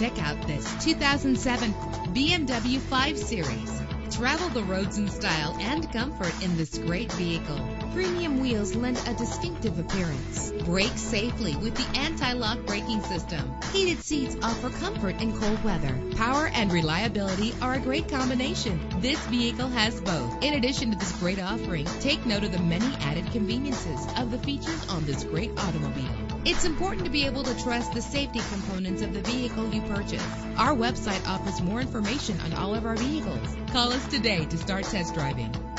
Check out this 2007 BMW 5 Series. Travel the roads in style and comfort in this great vehicle. Premium wheels lend a distinctive appearance. Brake safely with the anti-lock braking system. Heated seats offer comfort in cold weather. Power and reliability are a great combination. This vehicle has both. In addition to this great offering, take note of the many added conveniences of the features on this great automobile. It's important to be able to trust the safety components of the vehicle you purchase. Our website offers more information on all of our vehicles. Call us today to start test driving.